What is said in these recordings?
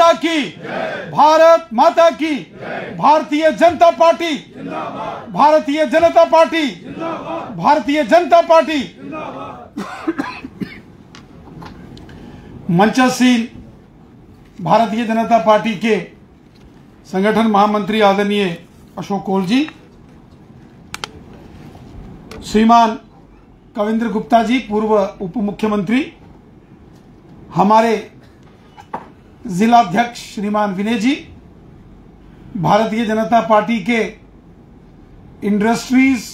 माता की। भारत माता की। Bharatiya Janata party. Bharatiya Janata party. Bharatiya Janata party. मंचासीन Bharatiya Janata party के संगठन महामंत्री आदरणीय अशोक कोल जी, श्रीमान कविंद्र गुप्ता जी, पूर्व उप मुख्यमंत्री हमारे जिलाध्यक्ष श्रीमान विनय जी, भारतीय जनता पार्टी के इंडस्ट्रीज़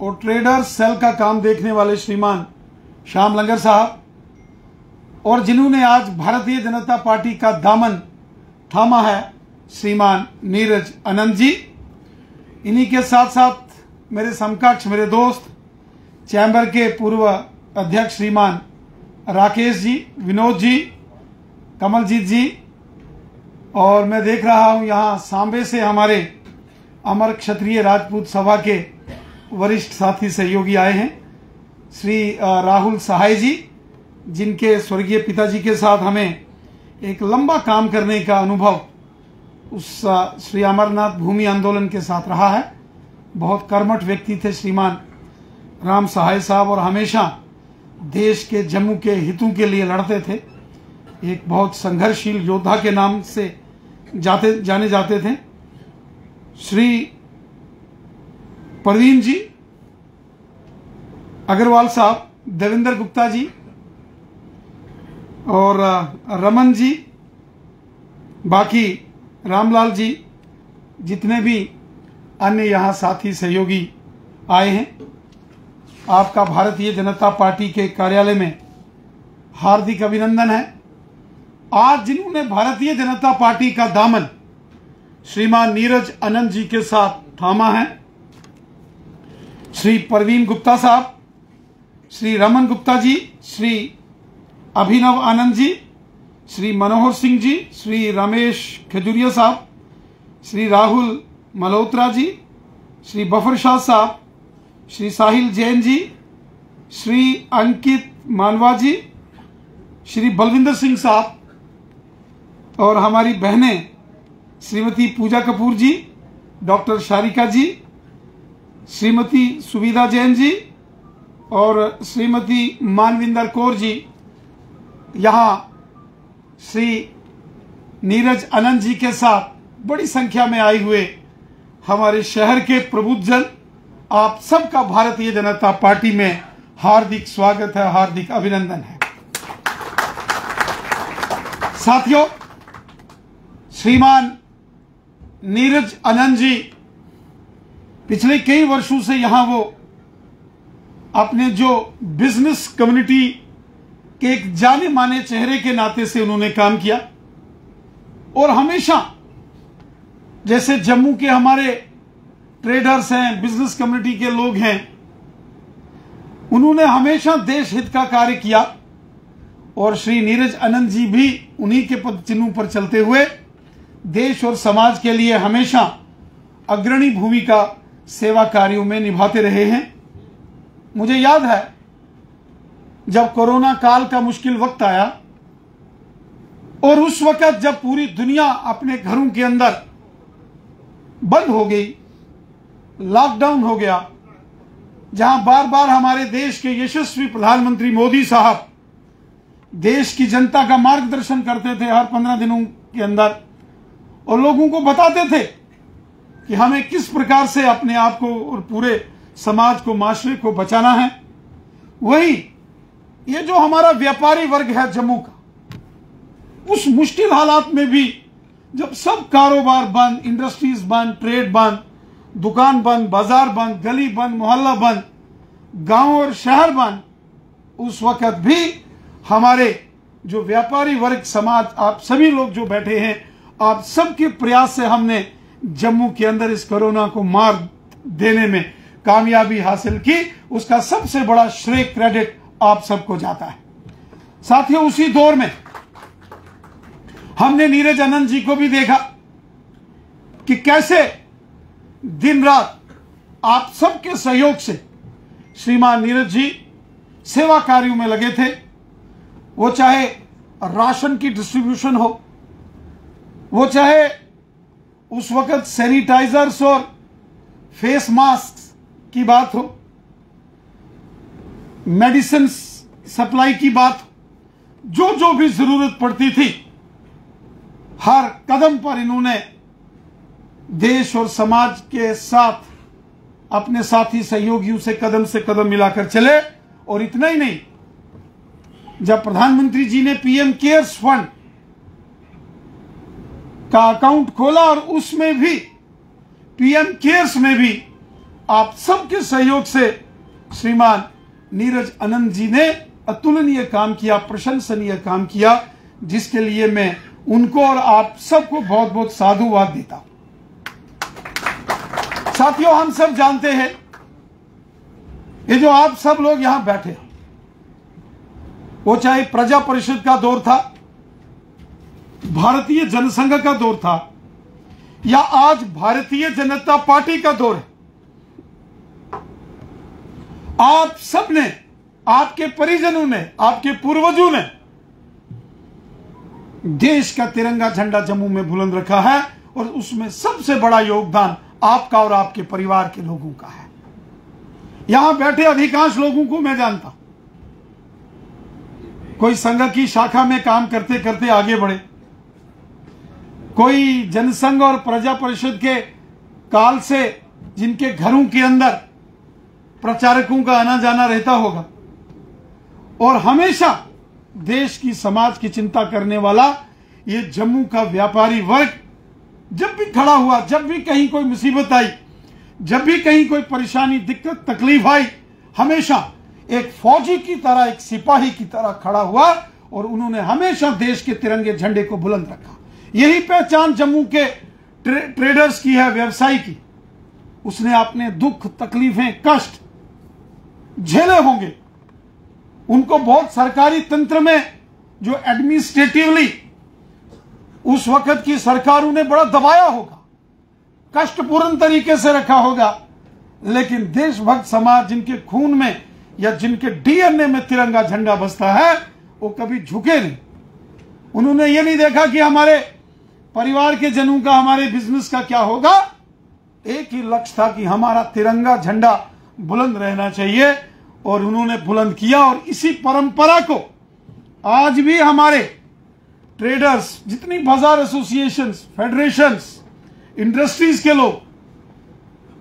और ट्रेडर्स सेल का काम देखने वाले श्रीमान श्याम लंगर साहब और जिन्होंने आज भारतीय जनता पार्टी का दामन थामा है, श्रीमान नीरज आनंद जी। इन्हीं के साथ साथ मेरे समकक्ष मेरे दोस्त, चैम्बर के पूर्व अध्यक्ष श्रीमान राकेश जी, विनोद जी कमलजीत जी, और मैं देख रहा हूँ यहाँ सांबे से हमारे अमर क्षत्रिय राजपूत सभा के वरिष्ठ साथी सहयोगी आए हैं, श्री राहुल सहाय जी, जिनके स्वर्गीय पिताजी के साथ हमें एक लंबा काम करने का अनुभव उस श्री अमरनाथ भूमि आंदोलन के साथ रहा है। बहुत कर्मठ व्यक्ति थे श्रीमान राम सहाय साहब और हमेशा देश के जम्मू के हितों के लिए लड़ते थे। एक बहुत संघर्षशील योद्धा के नाम से जाते, जाने जाते थे। श्री प्रवीण जी, अग्रवाल साहब, देवेंद्र गुप्ता जी और रमन जी, बाकी रामलाल जी, जितने भी अन्य यहाँ साथी सहयोगी आए हैं, आपका भारतीय जनता पार्टी के कार्यालय में हार्दिक अभिनंदन है। आज जिन्होंने भारतीय जनता पार्टी का दामन श्रीमान नीरज आनंद जी के साथ थामा है, श्री परवीन गुप्ता साहब, श्री रमन गुप्ता जी, श्री अभिनव आनंद जी, श्री मनोहर सिंह जी, श्री रमेश खजुरिया साहब, श्री राहुल मल्होत्रा जी, श्री बफर शाह साहब, श्री साहिल जैन जी, श्री अंकित मानवा जी, श्री बलविंदर सिंह साहब और हमारी बहनें, श्रीमती पूजा कपूर जी, डॉक्टर शारिका जी, श्रीमती सुविधा जैन जी और श्रीमती मानविंदर कौर जी, यहाँ श्री नीरज आनंद जी के साथ बड़ी संख्या में आए हुए हमारे शहर के प्रबुद्ध प्रबुद्धजन, आप सबका भारतीय जनता पार्टी में हार्दिक स्वागत है, हार्दिक अभिनंदन है। साथियों श्रीमान नीरज आनंद जी, पिछले कई वर्षों से यहाँ वो अपने जो बिज़नेस कम्युनिटी के एक जाने माने चेहरे के नाते से उन्होंने काम किया। और हमेशा जैसे जम्मू के हमारे ट्रेडर्स हैं बिज़नेस कम्युनिटी के लोग हैं, उन्होंने हमेशा देश हित का कार्य किया। और श्री नीरज आनंद जी भी उन्हीं के पद चिन्हों पर चलते हुए देश और समाज के लिए हमेशा अग्रणी भूमिका सेवा कार्यों में निभाते रहे हैं। मुझे याद है, जब कोरोना काल का मुश्किल वक्त आया और उस वक्त जब पूरी दुनिया अपने घरों के अंदर बंद हो गई लॉकडाउन हो गया, जहाँ बार बार हमारे देश के यशस्वी प्रधानमंत्री मोदी साहब देश की जनता का मार्गदर्शन करते थे हर पंद्रह दिनों के अंदर और लोगों को बताते थे कि हमें किस प्रकार से अपने आप को और पूरे समाज को, माशरे को बचाना है। वही ये जो हमारा व्यापारी वर्ग है जम्मू का, उस मुश्किल हालात में भी जब सब कारोबार बंद, इंडस्ट्रीज़ बंद, ट्रेड बंद, दुकान बंद, बाज़ार बंद, गली बंद, मोहल्ला बंद, गाँव और शहर बंद, उस वक्त भी हमारे जो व्यापारी वर्ग, समाज, आप सभी लोग जो बैठे हैं आप सबके प्रयास से हमने जम्मू के अंदर इस कोरोना को मार देने में कामयाबी हासिल की। उसका सबसे बड़ा श्रेय क्रेडिट आप सबको जाता है। साथियों, उसी दौर में हमने नीरज आनंद जी को भी देखा कि कैसे दिन रात आप सबके सहयोग से श्रीमान नीरज जी सेवा कार्यों में लगे थे। वो चाहे राशन की डिस्ट्रीब्यूशन हो वो चाहे उस वक्त सैनिटाइजर्स और फेस मास्क की बात हो, मेडिसिन सप्लाई की बात हो, जो जो भी ज़रूरत पड़ती थी, हर कदम पर इन्होंने देश और समाज के साथ, अपने साथी सहयोगियों से कदम से कदम मिलाकर चले। और इतना ही नहीं, जब प्रधानमंत्री जी ने पीएम केयर्स फंड का अकाउंट खोला और उसमें भी, पीएम केयर्स में भी आप सबके सहयोग से श्रीमान नीरज आनंद जी ने अतुलनीय काम किया, प्रशंसनीय काम किया, जिसके लिए मैं उनको और आप सबको बहुत बहुत साधुवाद देता साथियों, हम सब जानते हैं, ये जो आप सब लोग यहाँ बैठे हैं, वो चाहे प्रजा परिषद का दौर था भारतीय जनसंघ का दौर था, या आज भारतीय जनता पार्टी का दौर है। आप सबने आपके परिजनों ने, आपके पूर्वजों ने देश का तिरंगा झंडा जम्मू में बुलंद रखा है और उसमें सबसे बड़ा योगदान आपका और आपके परिवार के लोगों का है। यहाँ बैठे अधिकांश लोगों को मैं जानता हूँ। कोई संघ की शाखा में काम करते करते आगे बढ़े। कोई जनसंघ और प्रजा परिषद के काल से जिनके घरों के अंदर प्रचारकों का आना जाना रहता होगा, और हमेशा देश की, समाज की चिंता करने वाला ये जम्मू का व्यापारी वर्ग जब भी खड़ा हुआ, जब भी कहीं कोई मुसीबत आई, जब भी कहीं कोई परेशानी, दिक्कत, तकलीफ़ आई, हमेशा एक फौजी की तरह, एक सिपाही की तरह खड़ा हुआ, और उन्होंने हमेशा देश के तिरंगे झंडे को बुलंद रखा। यही पहचान जम्मू के ट्रे, ट्रेडर्स की है व्यवसायी की। उसने अपने दुख तकलीफें कष्ट झेले होंगे। उनको बहुत सरकारी तंत्र में जो एडमिनिस्ट्रेटिवली उस वक्त की सरकारों ने बड़ा दबाया होगा। कष्टपूर्ण तरीके से रखा होगा। लेकिन देशभक्त समाज जिनके खून में या जिनके डीएनए में तिरंगा झंडा बसता है वो कभी झुके नहीं। उन्होंने ये नहीं देखा कि हमारे परिवार के जनों का, हमारे बिज़नेस का क्या होगा? एक ही लक्ष्य था कि हमारा तिरंगा झंडा बुलंद रहना चाहिए और उन्होंने बुलंद किया और इसी परंपरा को आज भी हमारे ट्रेडर्स जितनी बाज़ार एसोसिएशन फेडरेशन इंडस्ट्रीज़ के लोग,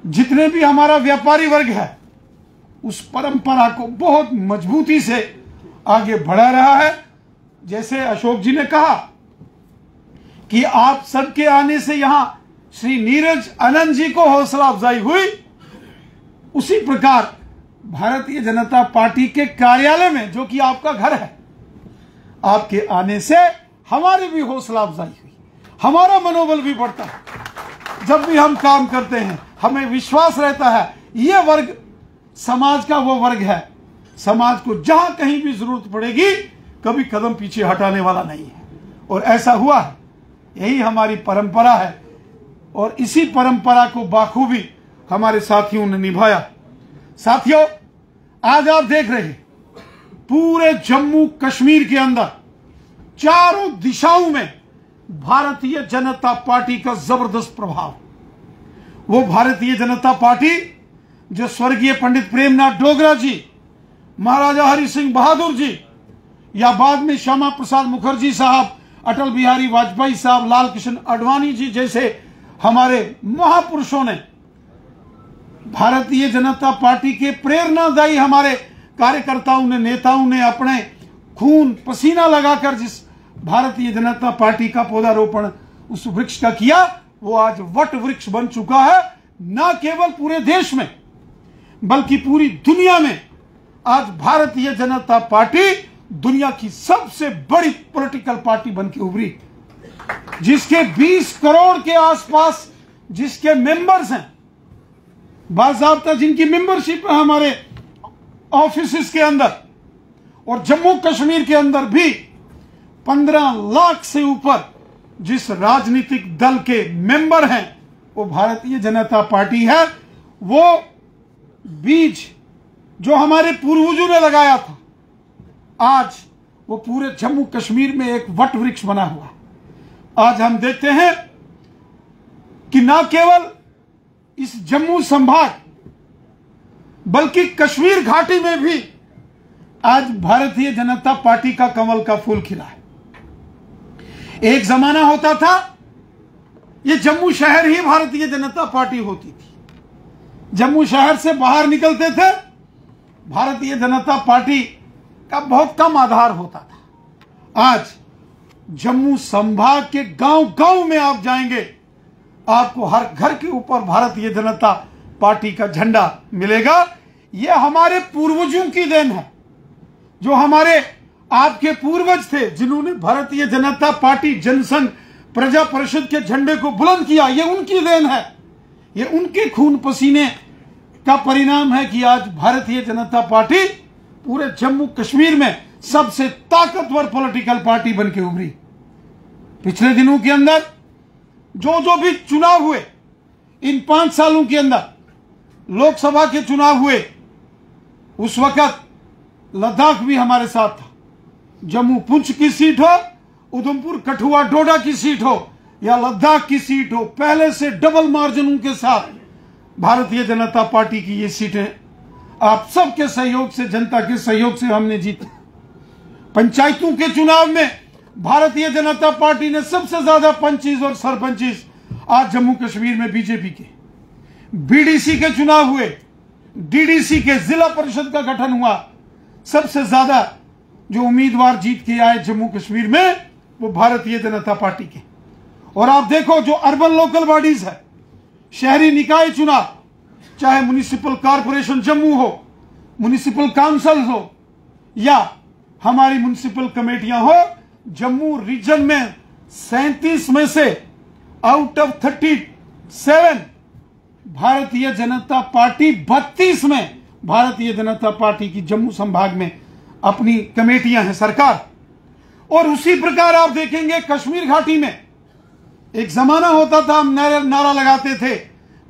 जितने भी हमारा व्यापारी वर्ग है, उस परंपरा को बहुत मजबूती से आगे बढ़ा रहा है। जैसे अशोक जी ने कहा कि आप सबके आने से यहाँ श्री नीरज आनंद जी को हौसला अफजाई हुई। उसी प्रकार भारतीय जनता पार्टी के कार्यालय में, जो कि आपका घर है, आपके आने से हमारी भी हौसला अफजाई हुई। हमारा मनोबल भी बढ़ता है। जब भी हम काम करते हैं, हमें विश्वास रहता है यह वर्ग, समाज का वो वर्ग है। समाज को जहाँ कहीं भी ज़रूरत पड़ेगी, कभी कदम पीछे हटाने वाला नहीं है। और ऐसा हुआ है। यही हमारी परंपरा है। और इसी परंपरा को बाखूबी हमारे साथियों ने निभाया। साथियों, आज आप देख रहे हैं, पूरे जम्मू कश्मीर के अंदर, चारों दिशाओं में भारतीय जनता पार्टी का ज़बरदस्त प्रभाव। वो भारतीय जनता पार्टी, जो स्वर्गीय पंडित प्रेमनाथ डोगरा जी, महाराजा हरि सिंह बहादुर जी, या बाद में श्यामा प्रसाद मुखर्जी साहब अटल बिहारी वाजपेयी साहब लाल कृष्ण अडवाणी जी जैसे हमारे महापुरुषों ने भारतीय जनता पार्टी के प्रेरणादायी हमारे कार्यकर्ताओं ने, नेताओं ने अपने खून पसीना लगाकर जिस भारतीय जनता पार्टी का पौधारोपण उस वृक्ष का किया, वो आज वट वृक्ष बन चुका है। न केवल पूरे देश में, बल्कि पूरी दुनिया में आज भारतीय जनता पार्टी दुनिया की सबसे बड़ी पॉलिटिकल पार्टी बन के उभरी। जिसके 20 करोड़ के आसपास जिसके मेंबर्स हैं बाजाबता जिनकी मेंबरशिप है हमारे ऑफ़िस के अंदर और जम्मू कश्मीर के अंदर भी 15 लाख से ऊपर जिस राजनीतिक दल के मेंबर हैं, वो भारतीय जनता पार्टी है। वो बीज जो हमारे पूर्वजों ने लगाया था आज वो पूरे जम्मू कश्मीर में एक वट वृक्ष बना हुआ। आज हम देखते हैं कि ना केवल इस जम्मू संभाग, बल्कि कश्मीर घाटी में भी आज भारतीय जनता पार्टी का कमल का फूल खिला है। एक जमाना होता था, ये जम्मू शहर ही भारतीय जनता पार्टी होती थी। जम्मू शहर से बाहर निकलते थे, भारतीय जनता पार्टी का बहुत कम आधार होता था। आज जम्मू संभाग के गाँव गाँव में आप जाएँगे, आपको हर घर के ऊपर भारतीय जनता पार्टी का झंडा मिलेगा। यह हमारे पूर्वजों की देन है। जो हमारे आपके पूर्वज थे, जिन्होंने भारतीय जनता पार्टी जनसंघ प्रजा परिषद के झंडे को बुलंद किया, ये उनकी देन है। ये उनके खून पसीने का परिणाम है कि आज भारतीय जनता पार्टी पूरे जम्मू कश्मीर में सबसे ताकतवर पॉलिटिकल पार्टी बन के उभरी। पिछले दिनों के अंदर, जो जो भी चुनाव हुए, इन पाँच सालों के अंदर, लोकसभा के चुनाव हुए, उस वक्त लद्दाख भी हमारे साथ था। जम्मू पुंछ की सीट हो, उधमपुर कठुआ डोडा की सीट हो, या लद्दाख की सीट हो, पहले से डबल मार्जिनों के साथ भारतीय जनता पार्टी की ये सीटें आप सबके सहयोग से, जनता के सहयोग से हमने जीती पंचायतों के चुनाव में भारतीय जनता पार्टी ने सबसे ज़्यादा पंचीस और सरपंचीस आज जम्मू कश्मीर में बीजेपी के। बीडीसी के चुनाव हुए, डीडीसी के जिला परिषद का गठन हुआ। सबसे ज़्यादा जो उम्मीदवार जीत के आए जम्मू कश्मीर में, वो भारतीय जनता पार्टी के। और आप देखो जो अर्बन लोकल बॉडीज है, शहरी निकाय चुनाव चाहे म्यूनिसिपल कॉरपोरेशन जम्मू हो म्यूनिसिपल काउंसिल हो या हमारी म्यूनिसिपल कमेटियाँ हो जम्मू रीजन में सैतीस में से out of thirty seven Bharatiya Janata party बत्तीस में भारतीय जनता पार्टी की जम्मू संभाग में अपनी कमेटियाँ हैं सरकार। और उसी प्रकार आप देखेंगे कश्मीर घाटी में एक जमाना होता था हम नारा, लगाते थे।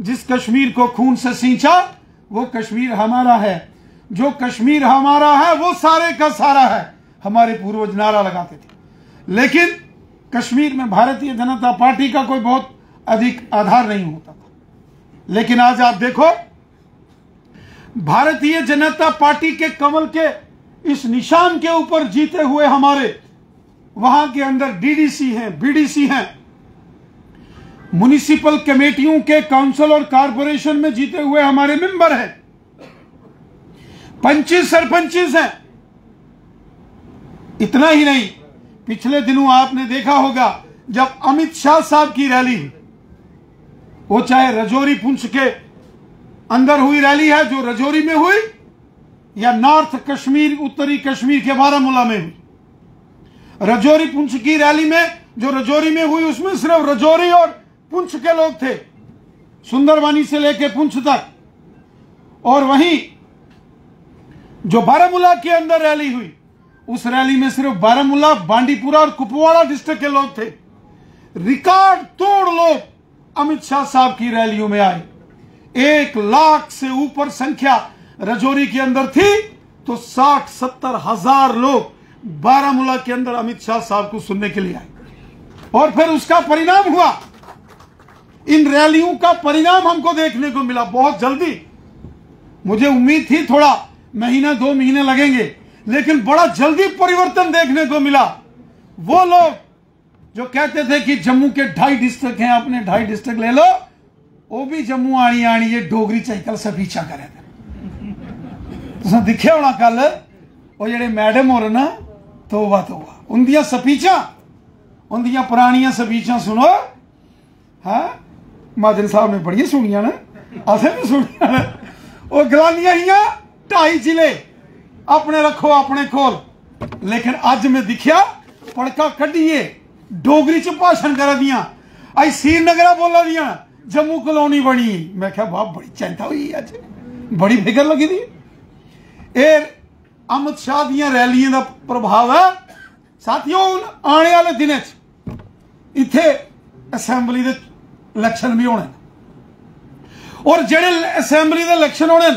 जिस कश्मीर को खून से सींचा, वो कश्मीर हमारा है। जो कश्मीर हमारा है, वो सारे का सारा है। हमारे पूर्वज नारा लगाते थे। लेकिन कश्मीर में भारतीय जनता पार्टी का कोई बहुत अधिक आधार नहीं होता था। लेकिन आज आप देखो, भारतीय जनता पार्टी के कमल के इस निशान के ऊपर जीते हुए हमारे, वहाँ के अंदर डीडीसी हैं, बीडीसी हैं। म्यूनिसिपल कमेटियों के काउंसिल और कारपोरेशन में जीते हुए हमारे मेंबर हैं। पंचीस सरपंचीस हैं। इतना ही नहीं, पिछले दिनों आपने देखा होगा, जब अमित शाह साहब की रैली, वो चाहे रजौरी पुंछ के अंदर हुई रैली है, जो रजौरी में हुई, या नॉर्थ कश्मीर, उत्तरी कश्मीर के बारामूला में हुई। रजौरी पुंछ की रैली में, जो रजौरी में हुई, उसमें सिर्फ़ रजौरी और पुंछ के लोग थे, सुंदरबानी से लेकर पुंछ तक। और वहीं जो बारामूला के अंदर रैली हुई, उस रैली में सिर्फ़ बारामूला, बांडीपुरा और कुपवाड़ा डिस्ट्रिक्ट के लोग थे। रिकॉर्ड तोड़ लोग अमित शाह साहब की रैलियों में आए। एक लाख से ऊपर संख्या रजौरी के अंदर थी तो साठ, सत्तर हज़ार लोग बारामूला के अंदर अमित शाह साहब को सुनने के लिए आए। और फिर उसका परिणाम हुआ इन रैलियों का परिणाम हमको देखने को मिला बहुत जल्दी। मुझे उम्मीद थी थोड़ा महीना, दो महीने लगेंगे, लेकिन बड़ा जल्दी परिवर्तन देखने को मिला। वो लोग जो कहते थे कि जम्मू के ढाई डिस्ट्रिक्ट हैं, अपने ढाई डिस्ट्रिक्ट ले लो, वो भी जम्मू आनी आनी, ये डोगरी चाहकल से पीछा करे थे। दिखे होना कल, वो जेडे मैडम हो ना, तोबा तोबा। उनदियाँ सपीचा उनदियाँ पुरानियाँ सपीचा सुनो हाँ? महाजन साहब ने बड़ी सुनिया न। असें भी सुनिया न। ओह् गलानियाँ ढाई ज़िले। अपने रखो अपने कोल लेकिन अज में दिखा पड़का कड्ढिए डोगरी च भाषण करा दी अज श्रीनगर बोला दी जम्मू कलोनी बनी। मैं क्या वाह, बड़ी चिंता हुई अज बड़ी फिकर लगी दी। अमित शाह दैलियों का प्रभाव है साथियों आने आह्ले दिनें च इत्थै ਇਲੈਕਸ਼ਨ ਵੀ ਹੋਣੇ ਔਰ ਜਿਹੜੇ ਅਸੈਂਬਲੀ ਦੇ ਇਲੈਕਸ਼ਨ ਹੋਣੇ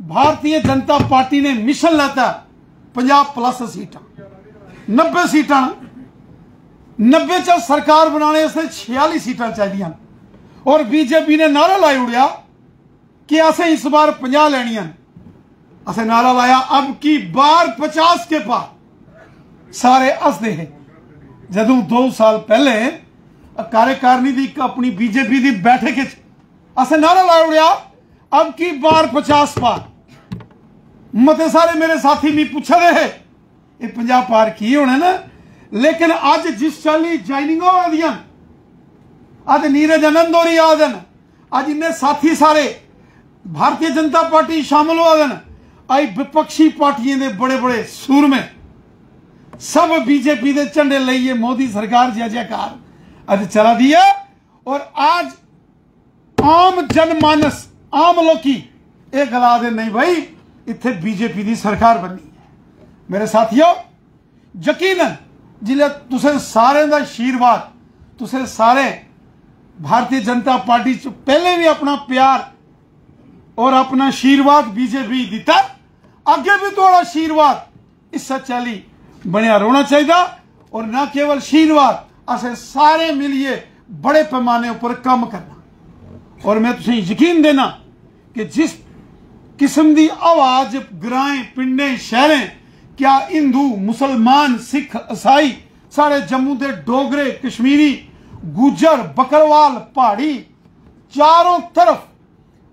ਭਾਰਤੀ ਜਨਤਾ ਪਾਰਟੀ ਨੇ ਮਿਸ਼ਨ ਲਾਤਾ 50 ਪਲੱਸ ਸੀਟਾਂ 90 ਸੀਟਾਂ 90 ਚ ਸਰਕਾਰ ਬਣਾਣੇ ਉਸੇ 46 ਸੀਟਾਂ ਚਾਹੀਦੀਆਂ ਔਰ ਬੀਜੇਪੀ ਨੇ ਨਾਰਾ ਲਾਈ ਉੜਿਆ ਕਿ ਅਸੀਂ ਇਸ ਵਾਰ 50 ਲੈਣੀਆਂ ਅਸੀਂ ਨਾਰਾ ਲਾਇਆ ਅਬ ਕੀ ਬਾਰ 50 ਕੇ ਪਾ ਸਾਰੇ ਹੱਸਦੇ ਹੈ ਜਦੋਂ 2 ਸਾਲ ਪਹਿਲੇ कार्यकारिणी की अपनी बीजेपी की बैठक असं नारा ला उड़िया अब की बार पचास पार। मते सारे मेरे साथी मी पूछा रहे हैं ये पंजाब पार की होने ना? लेकिन आज जिस चाली ज्वाइनिंग हो रही आज नीरज आनंद हो रही आदन आज इन्हें साथी सारे भारतीय जनता पार्टी शामिल हो आदन आई विपक्षी पार्टियों के बड़े बड़े सूर में सब बीजेपी के झंडे लिए मोदी सरकार जय जयकार। ਅੱਜ ਚਲਾ ਦਿਆ ਔਰ आज ਆਮ ਜਨਮਾਨਸ ਆਮ ਲੋਕੀ ਇਹ ਗਲਾ ਦੇ ਨਹੀਂ ਭਾਈ ਇੱਥੇ ਬੀਜੇਪੀ ਦੀ ਸਰਕਾਰ ਬੰਨੀ ਹੈ ਮੇਰੇ ਸਾਥੀਓ ਯਕੀਨਨ ਜਿਲੇ ਤੁਸੀਂ ਸਾਰਿਆਂ ਦਾ ਆਸ਼ੀਰਵਾਦ ਤੁਸੀਂ ਸਾਰੇ ਭਾਰਤੀ ਜਨਤਾ ਪਾਰਟੀ ਚ ਪਹਿਲੇ ਵੀ ਆਪਣਾ ਪਿਆਰ ਔਰ ਆਪਣਾ ਆਸ਼ੀਰਵਾਦ ਬੀਜੇਪੀ ਦਿੱਤਾ ਅੱਗੇ ਵੀ ਤੁਹਾਡਾ ਆਸ਼ੀਰਵਾਦ ਇਸ ਸੱਚਾਲੀ ਬਣਿਆ ਰਹਿਣਾ ਚਾਹੀਦਾ ਔਰ ਨਾ ਕੇਵਲ ਆਸ਼ੀਰਵਾਦ ਅਸੀਂ ਸਾਰੇ ਮਿਲਿਏ ਬੜੇ ਪੈਮਾਨੇ ਉੱਪਰ ਕੰਮ ਕਰਨਾ। ਔਰ ਮੈਂ ਤੁਸੀਂ ਯਕੀਨ ਦੇਣਾ ਕਿ ਜਿਸ ਕਿਸਮ ਦੀ ਆਵਾਜ਼ ਗਰਾਏ, ਪਿੰਡੇ, ਸ਼ਹਿਰੇ, ਕਿਆ ਹਿੰਦੂ ਮੁਸਲਮਾਨ, ਸਿੱਖ, ਈਸਾਈ, ਸਾਰੇ ਜੰਮੂ ਦੇ ਡੋਗਰੇ, ਕਸ਼ਮੀਰੀ, ਗੁਜਰ, ਬਕਰਵਾਲ, ਪਹਾੜੀ, ਚਾਰੋਂ ਤਰਫ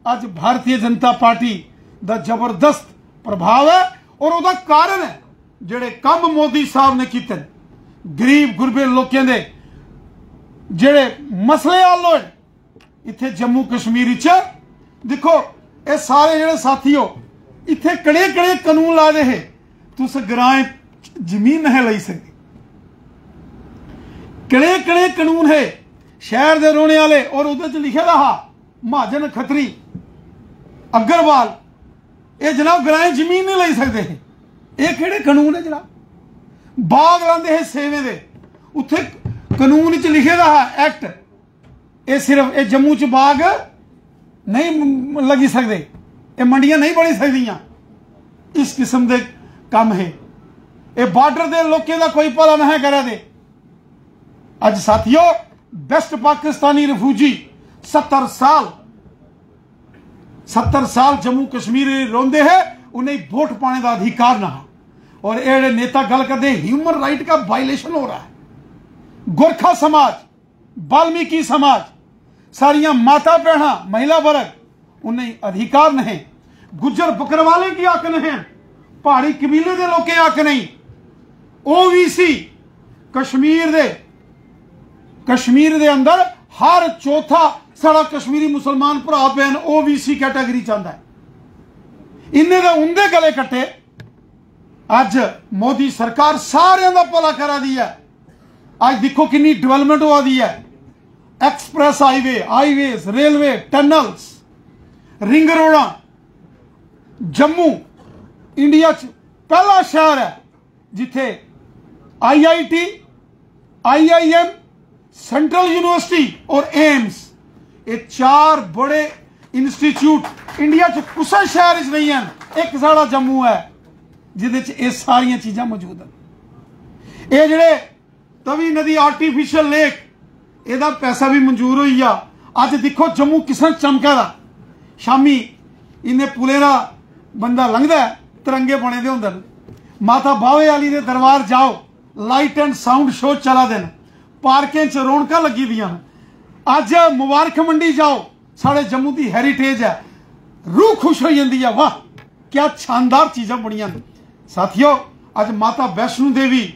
ਅੱਜ ਭਾਰਤੀ ਜਨਤਾ ਪਾਰਟੀ ਦਾ ਜ਼ਬਰਦਸਤ ਪ੍ਰਭਾਵ ਹੈ ਔਰ ਉਹਦਾ ਕਾਰਨ ਹੈ ਜਿਹੜੇ ਕੰਮ ਮੋਦੀ ਸਾਹਿਬ ਨੇ ਕੀਤੇ ਗਰੀਬ ਗੁਰਬੇ ਲੋਕਾਂ ਦੇ ਜਿਹੜੇ ਮਸਲੇ ਹੱਲ ਹੋਏ, ਇੱਥੇ ਜੰਮੂ ਕਸ਼ਮੀਰ ਵਿੱਚ। ਦੇਖੋ, ਇਹ ਸਾਰੇ ਜਿਹੜੇ ਸਾਥੀਓ, ਇੱਥੇ ਕਿਹੜੇ ਕਿਹੜੇ ਕਾਨੂੰਨ ਲਾ ਦੇ ਹੈ ਤੁਸੀਂ ਗ੍ਰਾਂ ਜ਼ਮੀਨ ਨਹੀਂ ਲਈ ਸਕਦੇ। ਕਿਹੜੇ ਕਿਹੜੇ ਕਾਨੂੰਨ ਹੈ। ਸ਼ਹਿਰ ਦੇ ਰੋਣੇ ਵਾਲੇ ਔਰ ਉਹਦੇ ਚ ਲਿਖਿਆ ਰਹਾ, ਮਹਾਜਨ ਖਤਰੀ, ਅਗਰਵਾਲ, ਇਹ ਜਨਾਬ ਗ੍ਰਾਂ ਜ਼ਮੀਨ ਨਹੀਂ ਲਈ ਸਕਦੇ। ਇਹ ਕਿਹੜੇ ਕਾਨੂੰਨ ਹੈ ਜਨਾਬ? ਬਾਗ ਲਾਂਦੇ ਹੈ ਸੇਵੇ ਦੇ ਉੱਥੇ ਕਾਨੂੰਨ ਚ ਲਿਖਿਆ ਰਹਾ ਐਕਟ ਇਹ ਸਿਰਫ ਇਹ ਜੰਮੂ ਚ ਬਾਗ ਨਹੀਂ ਲੱਗੀ ਸਕਦੇ ਇਹ ਮੰਡੀਆਂ ਨਹੀਂ ਬਣੀ ਸਕਦੀਆਂ ਇਸ ਕਿਸਮ ਦੇ ਕੰਮ ਹੈ ਇਹ ਬਾਰਡਰ ਦੇ ਲੋਕਾਂ ਦਾ ਕੋਈ ਭਲਾ ਨਹੀਂ ਕਰਾ ਦੇ ਅੱਜ ਸਾਥੀਓ ਬੈਸਟ ਪਾਕਿਸਤਾਨੀ ਰਿਫਿਊਜੀ 70 ਸਾਲ 70 ਸਾਲ ਜੰਮੂ ਕਸ਼ਮੀਰ ਰੋਂਦੇ ਹੈ उन्हें वोट पाने का अधिकार ना और ये नेता गल करते ह्यूमन राइट का वायलेशन हो रहा है। गोरखा समाज, वाल्मीकि समाज, सारिया माता बहना, महिला वर्ग, उन्हें अधिकार नहीं गुजर बकरवाले की हक नहीं, पहाड़ी कबीले के लोग हक नहीं, ओवीसी, कश्मीर दे कश्मीर दे अंदर हर चौथा साड़ा कश्मीरी मुसलमान भरा भैन ओवीसी कैटेगरी चाहता है। इन्हें तो गले कट्टे अज मोदी सरकार सारे का भला करा दी है। अज देखो कि डिवेलपमेंट हुआ दी है। Express highway highways railway tunnels ring रोड़ा जम्मू इंडिया च पहला शहर है, जिथे I I T I I M central university और एम्स ये चार बड़े इंस्टीट्यूट इंडिया च कुसै शहर च नहीं हैं। एक साढ़ा जम्मू है। ਜਿਹਦੇ ਚ ਇਹ ਸਾਰੀਆਂ ਚੀਜ਼ਾਂ ਮੌਜੂਦ ਹਨ। ਇਹ ਜਿਹੜੇ ਤਵੀ ਨਦੀ ਆਰਟੀਫੀਸ਼ੀਅਲ ਲੇਕ ਇਹਦਾ ਪੈਸਾ ਵੀ ਮਨਜ਼ੂਰ ਹੋਈ ਆ। ਅੱਜ ਦੇਖੋ ਜੰਮੂ ਕਿਸਨ ਚਮਕਾ ਦਾ। ਸ਼ਾਮੀ ਇਹਨੇ ਪੁਲੇ ਦਾ ਬੰਦਾ ਲੰਘਦਾ ਤਿਰੰਗੇ ਬਣੇ ਦੇ ਹੁੰਦੇ ਨੇ ਮਾਤਾ ਬਾਵੇ ਵਾਲੀ ਦੇ ਦਰਬਾਰ ਜਾਓ ਲਾਈਟ ਐਂਡ ਸਾਊਂਡ ਸ਼ੋਅ ਚਲਾ ਦੇਣ ਪਾਰਕਾਂ 'ਚ ਰੌਣਕਾਂ ਲੱਗੀ ਦੀਆਂ ਅੱਜ ਮੁਬਾਰਕ ਮੰਡੀ ਜਾਓ, ਸਾਡੇ ਜੰਮੂ ਦੀ ਹੈਰੀਟੇਜ ਹੈ। ਰੂਹ ਖੁਸ਼ ਹੋ ਜਾਂਦੀ ਆ, ਵਾਹ ਕੀ ਸ਼ਾਨਦਾਰ ਚੀਜ਼ਾਂ ਬਣੀਆਂ ਨੇ। ਸਾਥੀਓ, ਅੱਜ ਮਾਤਾ ਵੈਸ਼ਨੂ ਦੇਵੀ,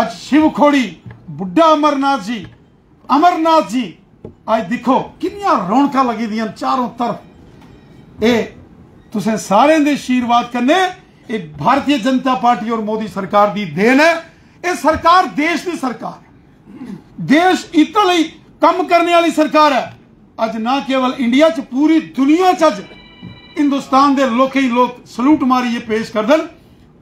ਅੱਜ ਸ਼ਿਵ ਖੋੜੀ, ਬੁੱਢਾ ਅਮਰਨਾਥ ਜੀ ਅਮਰਨਾਥ ਜੀ, ਅੱਜ ਦੇਖੋ ਕਿੰਨੀਆਂ ਰੌਣਕਾਂ ਲੱਗੀ ਦੀਆਂ ਚਾਰੋਂ ਤਰਫ। ਇਹ ਤੁਸੀਂ ਸਾਰਿਆਂ ਦੇ ਆਸ਼ੀਰਵਾਦ ਕਰਨੇ, ਇਹ ਭਾਰਤੀ ਜਨਤਾ ਪਾਰਟੀ ਔਰ ਮੋਦੀ ਸਰਕਾਰ ਦੀ ਦੇਣ ਹੈ। ਇਹ ਸਰਕਾਰ ਦੇਸ਼ ਦੀ ਸਰਕਾਰ ਹੈ। ਦੇਸ਼ ਇਤਾਂ ਲਈ ਕੰਮ ਕਰਨ ਵਾਲੀ ਸਰਕਾਰ ਹੈ। ਅੱਜ ਨਾ ਕੇਵਲ ਇੰਡੀਆ ਚ, ਪੂਰੀ ਦੁਨੀਆ ਚ ਅੱਜ ਹਿੰਦੁਸਤਾਨ ਦੇ ਲੋਕ ਹੀ ਲੋਕ ਸਲੂਟ ਮਾਰੀ ਇਹ ਪੇਸ਼ ਕਰਦਨ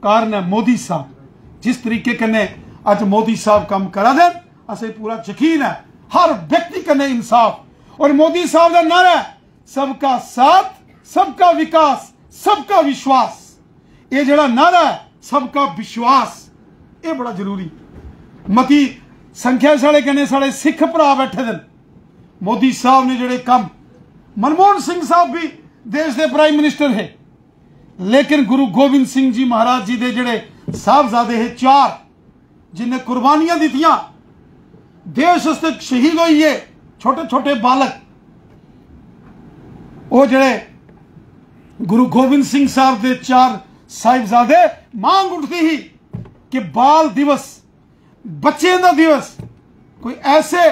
कारण है मोदी साहब, जिस तरीके कन्ने अज मोदी साहब कम करा दे, असे पूरा यकीन है, हर व्यक्ति कन्ने इंसाफ। और मोदी साहब का नारा है, सबका साथ, सबका विकास, सबका विश्वास। ये जड़ा नारा है, सबका विश्वास। ये बड़ा ज़रूरी। मती संख्या साढ़े कन्ने साढ़े सिख भरा बैठे दिन मोदी साहब ने जड़े कम, मनमोहन सिंह साहब भी देश के दे प्राइम मिनिस्टर है। ਲੇਕਿਨ ਗੁਰੂ ਗੋਬਿੰਦ ਸਿੰਘ ਜੀ ਮਹਾਰਾਜ ਜੀ ਦੇ ਜਿਹੜੇ ਸਾਹਿਬਜ਼ਾਦੇ ਹੈ ਚਾਰ, ਜਿਨੇ ਕੁਰਬਾਨੀਆਂ ਦਿੱਤੀਆਂ, ਦੇਸ਼ ਉਸਤੇ ਸ਼ਹੀਦ ਹੋਈਏ ਛੋਟੇ ਛੋਟੇ ਬਾਲਕ। ਉਹ ਜਿਹੜੇ ਗੁਰੂ ਗੋਬਿੰਦ ਸਿੰਘ ਸਾਹਿਬ ਦੇ ਚਾਰ ਸਾਹਿਬਜ਼ਾਦੇ ਮੰਗ ਉੱਠਦੀ ਹੀ ਕਿ ਬਾਲ ਦਿਵਸ, ਬੱਚਿਆਂ ਦਾ ਦਿਵਸ, ਕੋਈ ਐਸੇ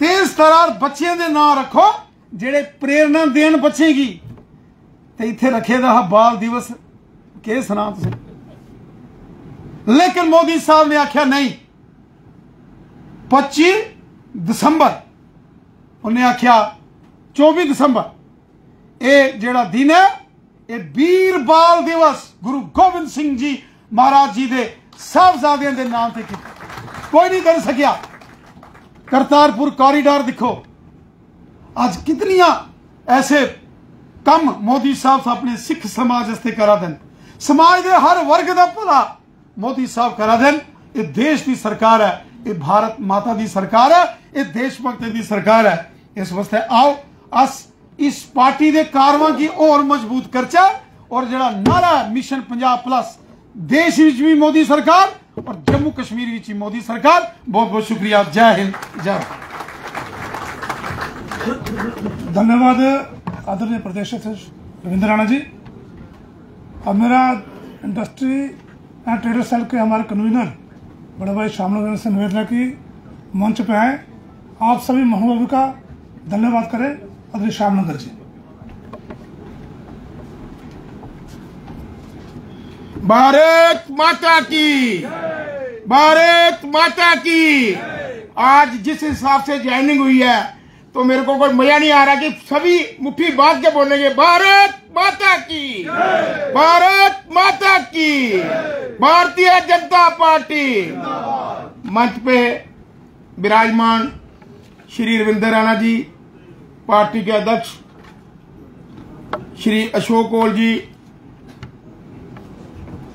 ਤੇਜ਼ ਤਰਾਰ ਬੱਚਿਆਂ ਦੇ ਨਾਂ ਰੱਖੋ, ਜਿਹੜੇ ਪ੍ਰੇਰਣਾ ਦੇਣ ਬੱਚੇਗੀ। ਤੇ ਇੱਥੇ ਰੱਖੇ ਦਾ ਬਾਲ ਦਿਵਸ, ਕੇ ਸੁਣਾ ਤੁਸੀਂ? ਲੇਕਿਨ ਮੋਦੀ ਸਾਹਿਬ ਨੇ ਆਖਿਆ, ਨਹੀਂ। 25 ਦਸੰਬਰ, ਉਹਨੇ ਆਖਿਆ 24 ਦਸੰਬਰ, ਇਹ ਜਿਹੜਾ ਦਿਨ ਹੈ, ਇਹ ਵੀਰ ਬਾਲ ਦਿਵਸ, ਗੁਰੂ ਗੋਬਿੰਦ ਸਿੰਘ ਜੀ ਮਹਾਰਾਜ ਜੀ ਦੇ ਸਾਹਿਬਜ਼ਾਦਿਆਂ ਦੇ ਨਾਮ ਤੇ ਕੀਤਾ। ਕੋਈ ਨਹੀਂ ਕਰ ਸਕਿਆ। ਕਰਤਾਰਪੁਰ ਕੋਰੀਡੋਰ ਦੇਖੋ, ਅੱਜ ਕਿਤਨੀਆਂ ਐਸੇ ਕੰਮ ਮੋਦੀ ਸਾਹਿਬ ਆਪਣੇ ਸਿੱਖ ਸਮਾਜ ਵਾਸਤੇ ਕਰਾ ਦੇਣ ਸਮਾਜ ਦੇ ਹਰ ਵਰਗ ਦਾ ਭਲਾ ਮੋਦੀ ਸਾਹਿਬ ਕਰਾ ਦੇਣ ਇਹ ਦੇਸ਼ ਦੀ ਸਰਕਾਰ ਹੈ ਇਹ ਭਾਰਤ ਮਾਤਾ ਦੀ ਸਰਕਾਰ ਹੈ ਇਹ ਦੇਸ਼ ਭਗਤ ਦੀ ਸਰਕਾਰ ਹੈ ਇਸ ਵਾਸਤੇ ਆਓ ਅਸ ਇਸ ਪਾਰਟੀ ਦੇ ਕਾਰਵਾਂ ਕੀ ਹੋਰ ਮਜ਼ਬੂਤ ਕਰਚਾ ਔਰ ਜਿਹੜਾ ਨਾਰਾ ਮਿਸ਼ਨ ਪੰਜਾਬ ਪਲੱਸ ਦੇਸ਼ ਵਿੱਚ ਵੀ ਮੋਦੀ ਸਰਕਾਰ ਔਰ ਜੰਮੂ ਕਸ਼ਮੀਰ ਵਿੱਚ ਵੀ ਮੋਦੀ ਸਰਕਾਰ ਬਹੁਤ ਬਹੁਤ शुक्रिया जय हिंद जय धन्यवाद आदरणीय प्रदेश अध्यक्ष रविंद्र राणा जी और मेरा इंडस्ट्री एंड ट्रेडर सेल के हमारे कन्वीनर बड़े भाई श्यामनगर से निवेदन कि मंच पे आए। आप सभी महानुभावी का धन्यवाद करें, आदरणीय श्यामनगर जी। भारत माता की, भारत माता की। आज जिस हिसाब से ज्वाइनिंग हुई है तो मेरे को कोई मज़ा नहीं आ रहा कि सभी मुट्ठी बाँध के बोलेंगे, भारत माता की, भारत माता की, भारतीय जनता पार्टी। मंच पे विराजमान श्री रविंद्र राणा जी, पार्टी के अध्यक्ष श्री अशोक कौल जी,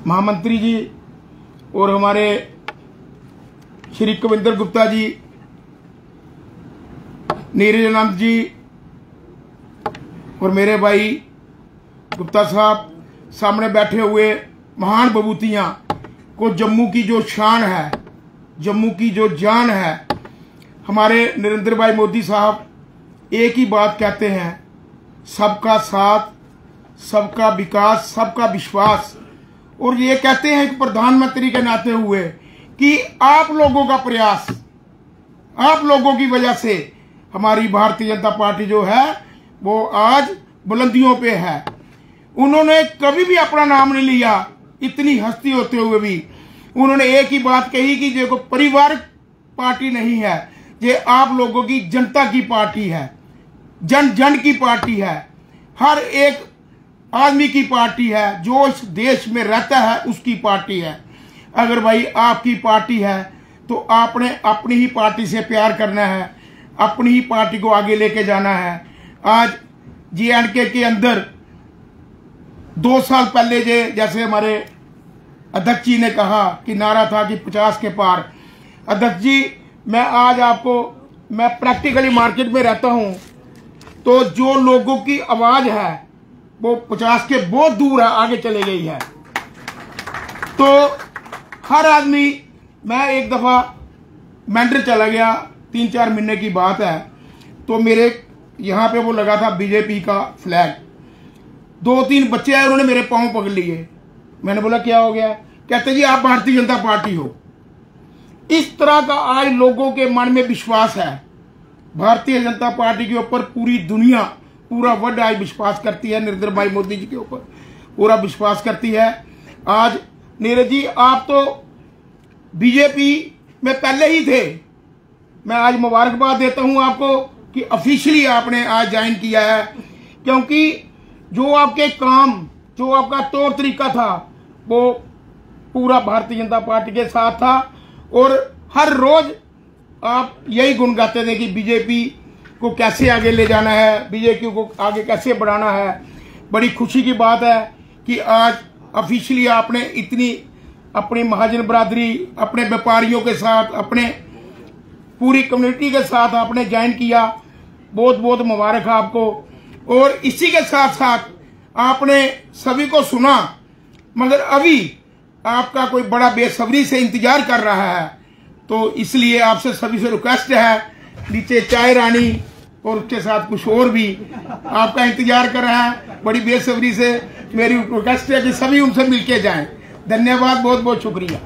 महामंत्री जी और हमारे श्री कविंदर गुप्ता जी नीरज आनंद जी और मेरे भाई गुप्ता साहब सामने बैठे हुए महान बबूतियाँ को जम्मू की जो शान है, जम्मू की जो जान है, हमारे नरेंद्र भाई मोदी साहब एक ही बात कहते हैं, सबका साथ, सबका विकास, सबका विश्वास। और ये कहते हैं एक प्रधानमंत्री के नाते हुए कि आप लोगों का प्रयास, आप लोगों की वजह से हमारी भारतीय जनता पार्टी जो है, वो आज बुलंदियों पे है। उन्होंने कभी भी अपना नाम नहीं लिया, इतनी हस्ती होते हुए भी। उन्होंने एक ही बात कही कि देखो परिवार पार्टी नहीं है, ये आप लोगों की जनता की पार्टी है, जन जन की पार्टी है। हर एक आदमी की पार्टी है, जो इस देश में रहता है, उसकी पार्टी है। अगर भाई आपकी पार्टी है तो आपने अपनी ही पार्टी से प्यार करना है। अपनी ही पार्टी को आगे लेके जाना है। आज जे एंड के के अंदर दो साल पहले जे, जैसे हमारे अध्यक्ष जी ने कहा कि नारा था कि पचास के पार। अध्यक्ष जी, मैं आज आपको, मैं प्रैक्टिकली मार्केट में रहता हूँ तो जो लोगों की आवाज़ है, वो पचास के बहुत दूर है, आगे चले गई है। तो हर आदमी, मैं एक दफ़ा मैंड्र चला गया तीन चार महीने की बात है तो मेरे यहाँ पे वो लगा था बीजेपी का फ्लैग दो तीन बच्चे आए, उन्होंने मेरे पाँव पकड़ लिए। मैंने बोला, क्या हो गया? कहते, जी, आप भारतीय जनता पार्टी हो। इस तरह का आज लोगों के मन में विश्वास है। भारतीय जनता पार्टी के ऊपर पूरी दुनिया, पूरा वर्ल्ड आज विश्वास करती है, नरेंद्र भाई मोदी जी के ऊपर पूरा विश्वास करती है। आज, नीरज जी, आप तो बीजेपी में पहले ही थे। मैं आज मुबारकबाद देता हूँ आपको कि ऑफिशियली आपने आज ज्वाइन किया है, क्योंकि जो आपके काम, जो आपका तौर तरीका था, वो पूरा भारतीय जनता पार्टी के साथ था, और हर रोज आप यही गुण गाते थे कि बीजेपी को कैसे आगे ले जाना है बीजेपी को आगे कैसे बढ़ाना है। बड़ी खुशी की बात है कि आज ऑफिशियली आपने इतनी अपनी महाजन बरादरी, अपने व्यापारियों के साथ, अपने पूरी कम्युनिटी के साथ आपने ज्वाइन किया। बहुत बहुत मुबारक आपको। और इसी के साथ साथ आपने सभी को सुना, मगर अभी आपका कोई बड़ा बेसब्री से इंतज़ार कर रहा है तो इसलिए आपसे सभी से रिक्वेस्ट है, नीचे चाय रानी और उसके साथ कुछ और भी आपका इंतज़ार कर रहा है, बड़ी बेसब्री से मेरी रिक्वेस्ट है कि सभी उनसे मिलके जाएँ। धन्यवाद बहुत बहुत शुक्रिया।